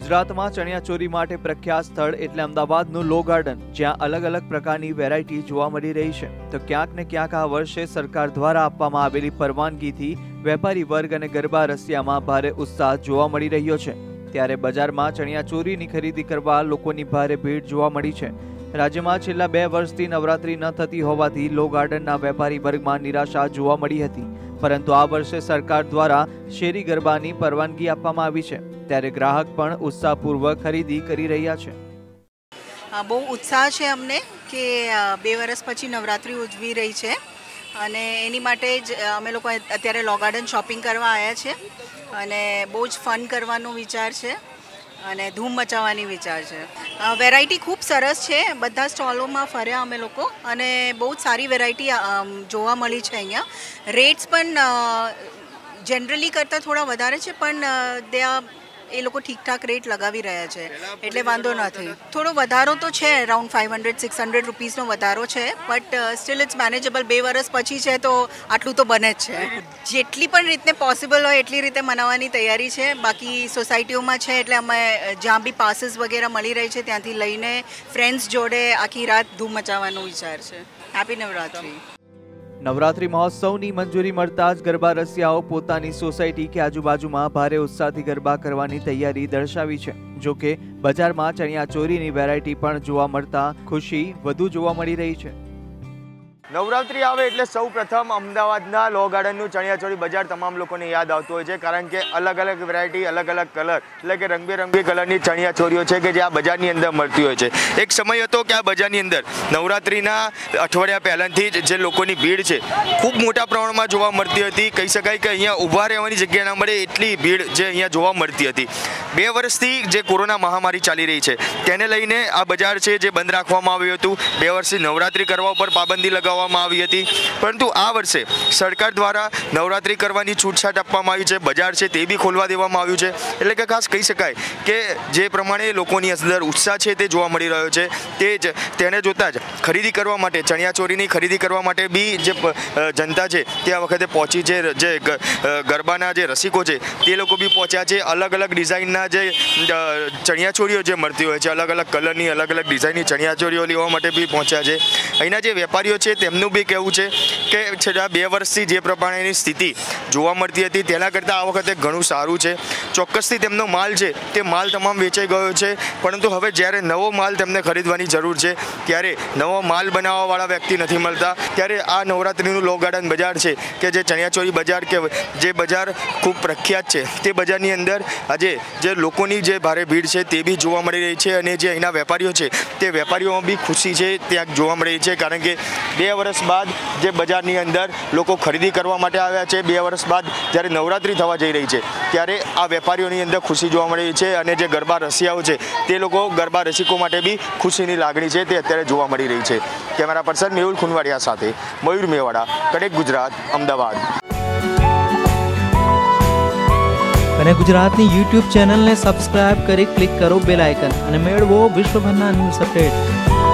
ગુજરાતમાં ચણિયાચોરી માટે પ્રખ્યાત સ્થળ એટલે અમદાવાદનું લો ગાર્ડન, જ્યાં અલગ અલગ પ્રકારની વેરાયટી જોવા મળી રહી છે. તો ક્યાંક ને ક્યાંક આ વર્ષે સરકાર દ્વારા આપવામાં આવેલી પરવાનગીથી વેપારી વર્ગ અને ગરબા રસિયામાં ભારે ઉત્સાહ જોવા મળી રહ્યો છે. ત્યારે બજારમાં ચણિયાચોરીની ખરીદી કરવા લોકોની ભારે ભીડ જોવા મળી છે. રાજ્યમાં છેલ્લા બે વર્ષથી નવરાત્રી ન થતી હોવાથી લો ગાર્ડનના વેપારી વર્ગમાં નિરાશા જોવા મળી હતી. પરંતુ આ વર્ષે સરકાર દ્વારા શેરી ગરબાની પરવાનગી આપવામાં આવી છે. ત્યારે ગ્રાહક પણ ઉત્સાહપૂર્વક ખરીદી કરી રહ્યા છે. બહુ ઉત્સાહ છે અમને કે બે વર્ષ પછી નવરાત્રિ ઉજવી રહી છે. અને એની માટે જ અમે લોકો અત્યારે લો ગાર્ડન શોપિંગ કરવા આવ્યા છે. અને બહુ જ ફન કરવાનો વિચાર છે. અને ધૂમ મચાવવાની વિચાર છે. વેરાયટી ખૂબ સરસ છે. બધા સ્ટોલોમાં ફર્યા અમે લોકો અને બહુ જ સારી વેરાયટી જોવા મળી છે અહીંયા. રેટ્સ પણ જનરલી કરતાં થોડા વધારે છે, પણ દે આર એ લોકો ઠીકઠાક રેટ લગાવી રહ્યા છે. એટલે વાંધો નથી. થોડો વધારો તો છે around five hundred six hundred રૂપીઝનો વધારો છે બટ સ્ટીલ ઇટ્સ મેનેજેબલ બે વર્ષ પછી છે તો આટલું તો બને જ છે. જેટલી પણ રીતને પોસિબલ હોય એટલી રીતે મનાવવાની તૈયારી છે. બાકી સોસાયટીઓમાં છે એટલે અમે જ્યાં બી પાસીસ વગેરે મળી રહી છે ત્યાંથી લઈને ફ્રેન્ડ્સ જોડે આખી રાત ધૂમ મચાવવાનો વિચાર છે. હેપી નવરાત્રી નવરાત્રી મહોત્સવની મંજૂરી મળતા જ ગરબા રસિયાઓ પોતાની સોસાયટી કે આજુબાજુમાં ભારે ઉત્સાહથી ગરબા કરવાની તૈયારી દર્શાવી છે. જો કે, બજારમાં ચણિયાચોરીની વેરાયટી પણ જોવા મળતા ખુશી વધુ જોવા મળી રહી છે. નવરાત્રી આવે એટલે સૌ પ્રથમ અમદાવાદના લો ગાર્ડનનું ચણિયાચોળી બજાર તમામ લોકોને યાદ આવતું હોય છે, કારણ કે અલગ અલગ વેરાયટી અલગ અલગ કલર એટલે કે રંગબેરંગી કલરની ચણિયાચોરીઓ છે કે જે આ બજારની અંદર મળતી હોય છે. એક સમય હતો કે આ બજારની અંદર નવરાત્રિના અઠવાડિયા પહેલાંથી જ જે લોકોની ભીડ છે, ખૂબ મોટા પ્રમાણમાં જોવા મળતી હતી. કહી શકાય કે અહીંયા ઊભા રહેવાની જગ્યા ના મળે એટલી ભીડ જે અહીંયા જોવા મળતી હતી. બે વર્ષથી જે કોરોના મહામારી ચાલી રહી છે, તેને લઈને આ બજાર છે જે બંધ રાખવામાં આવ્યું હતું. બે વર્ષથી નવરાત્રિ કરવા ઉપર પાબંદી લગાવવામાં આવી હતી. પરંતુ આ વર્ષે સરકાર દ્વારા નવરાત્રિ કરવાની છૂટછાટ આપવામાં આવી છે, બજાર છે તે બી ખોલવા દેવામાં આવ્યું છે. એટલે કે ખાસ કહી શકાય કે જે પ્રમાણે લોકોની અંદર ઉત્સાહ છે તે જોવા મળી રહ્યો છે. તે જ તેને જોતાં જ ખરીદી કરવા માટે ચણિયાચોરીની ખરીદી કરવા માટે બી જે જનતા છે તે આ વખતે પહોંચી છે. જે ગરબાના જે રસિકો છે તે લોકો બી પહોંચ્યા છે. અલગ અલગ ડિઝાઇનના જે ચણિયાચોળીઓ જે મળતી હોય છે, અલગ અલગ કલરની, અલગ અલગ ડિઝાઇનની ચણિયાચોળીઓ લેવા માટે બી પહોંચ્યા છે. અહીંના જે વેપારીઓ છે, તેમનું બી કહેવું છે કે છેલ્લા બે વર્ષથી જે પ્રમાણેની સ્થિતિ જોવા મળતી હતી, તેના કરતાં આ વખતે ઘણું સારું છે. ચોક્કસથી તેમનો માલ છે, તે માલ તમામ વેચાઈ ગયો છે. પરંતુ હવે જ્યારે નવો માલ તેમને ખરીદવાની જરૂર છે, ત્યારે નવો માલ બનાવવાવાળા વ્યક્તિ નથી મળતા. ત્યારે આ નવરાત્રિનું લો ગાર્ડન બજાર છે, કે જે ચણિયાચોરી બજાર કે જે બજાર ખૂબ પ્રખ્યાત છે, તે બજારની અંદર આજે જે લોકોની જે ભારે ભીડ છે, તે બી જોવા મળી રહી છે અને જે અહીંના વેપારીઓ છે, તે વેપારીઓમાં બી ખુશી છે, ત્યાં જોવા મળી રહી છે. કારણ કે બે વર્ષ બાદ જે બજારની અંદર લોકો ખરીદી કરવા માટે આવ્યા છે, બે વર્ષ બાદ જ્યારે નવરાત્રિ થવા જઈ રહી છે, ત્યારે આ વેપારીઓની અંદર ખુશી જોવા મળી છે અને જે ગરબા રસિયાઓ છે, તે લોકો ગરબા રસિકો માટે બી ખુશીની લાગણી છે તે અત્યારે જોવા મળી રહી છે. કેમેરા પર્સન મેહુલ ખુનવાડિયા સાથે મયુર મેવાડા, કડેક ગુજરાત, અમદાવાદ. અને ગુજરાતની યુટ્યુબ ચેનલને સબસ્ક્રાઇબ કરી ક્લિક કરો બેલ આઇકન અને મેળવો વિશ્વભરના ન્યૂઝ અપડેટ